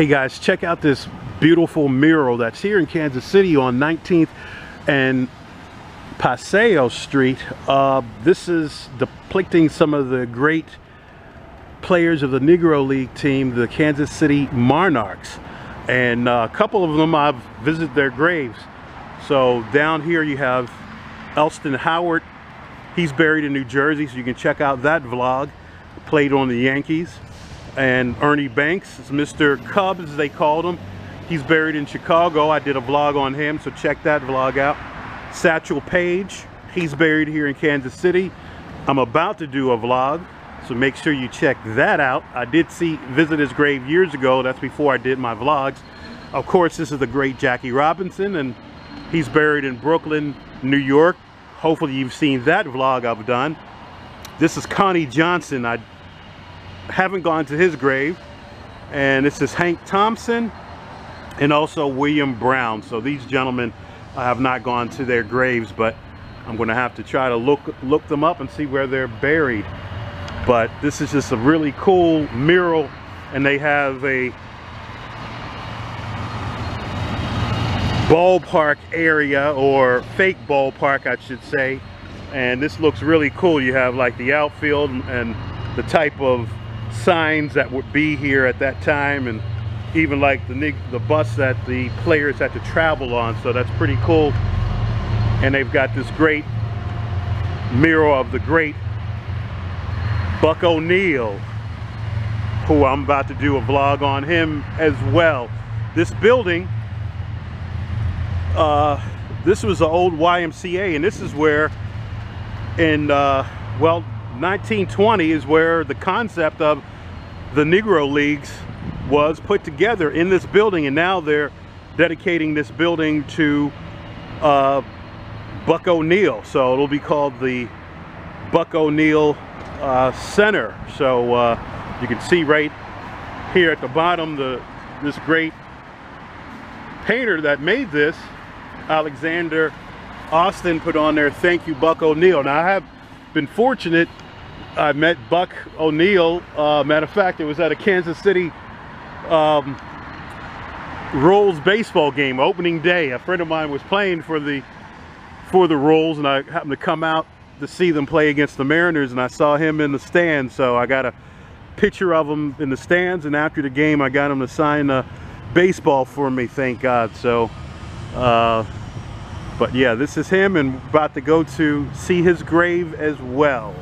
Hey guys, check out this beautiful mural that's here in Kansas City on 19th and Paseo Street. Uh, this is depicting some of the great players of the Negro League team, the Kansas City Monarchs. And uh, a couple of them I've visited their graves. So down here you have Elston Howard. He's buried in New Jersey, so you can check out that vlog. Played on the Yankees and Ernie Banks is Mr. Cub as they called him. He's buried in Chicago. I did a vlog on him, so check that vlog out. Satchel Paige, he's buried here in Kansas City. I'm about to do a vlog, so make sure you check that out. I did see visit his grave years ago. That's before I did my vlogs. Of course, this is the great Jackie Robinson, and he's buried in Brooklyn, New York. Hopefully you've seen that vlog I've done. This is Connie Johnson. I haven't gone to his grave. And this is Hank Thompson and also William Brown. So these gentlemen, have not gone to their graves, but I'm going to have to try to look look them up and see where they're buried. But this is just a really cool mural, and they have a ballpark area or fake ballpark, I should say. And this looks really cool. You have like the outfield and the type of signs that would be here at that time and even like the the bus that the players had to travel on so that's pretty cool. And they've got this great mural of the great Buck O'Neil who I'm about to do a vlog on him as well. This building uh, this was the old YMCA and this is where in uh, well 1920 is where the concept of the Negro Leagues was put together in this building and now they're dedicating this building to uh, Buck O'Neil. So it'll be called the Buck O'Neil uh, Center. So uh, you can see right here at the bottom the this great painter that made this, Alexander Austin, put on there, thank you Buck O'Neil. Now I have been fortunate I met Buck O'Neil. Uh, matter of fact, it was at a Kansas City um, Royals baseball game, opening day. A friend of mine was playing for the for the Royals, and I happened to come out to see them play against the Mariners, and I saw him in the stands. So I got a picture of him in the stands, and after the game, I got him to sign a baseball for me. Thank God. So. Uh, but yeah, this is him and about to go to see his grave as well.